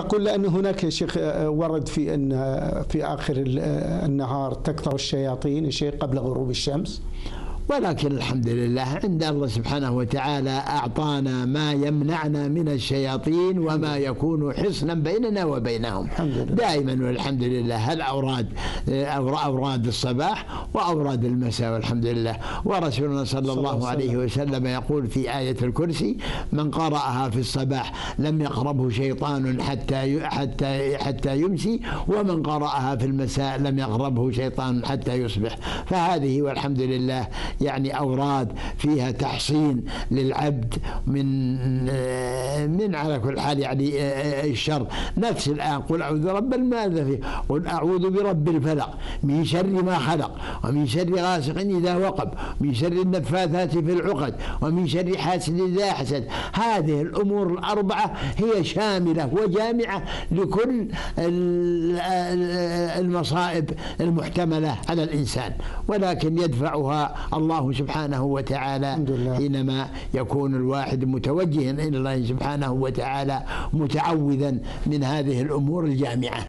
تقول لأن هناك شيخ ورد في أن في آخر النهار تكثر الشياطين يا شيخ قبل غروب الشمس. ولكن الحمد لله عند الله سبحانه وتعالى أعطانا ما يمنعنا من الشياطين وما يكون حصنا بيننا وبينهم. الحمد لله. دائما والحمد لله. الأوراد أوراد الصباح وأوراد المساء والحمد لله. ورسولنا صلى الله عليه وسلم. يقول في آية الكرسي من قرأها في الصباح لم يقربه شيطان حتى حتى حتى يمسي ومن قرأها في المساء لم يقربه شيطان حتى يصبح. فهذه والحمد لله يعني أوراد فيها تحصين للعبد من من على كل حال يعني الشر. نفس الآن قل أعوذ برب ماذا فيه قل أعوذ برب الفلق من شر ما خلق ومن شر غاسق إذا وقب من شر النفاثات في العقد ومن شر حاسد إذا حسد. هذه الأمور الأربعة هي شاملة وجامعة لكل المصائب المحتملة على الإنسان ولكن يدفعها الله سبحانه وتعالى حينما يكون الواحد متوجها إلى الله سبحانه وتعالى متعوذا من هذه الأمور الجامعة.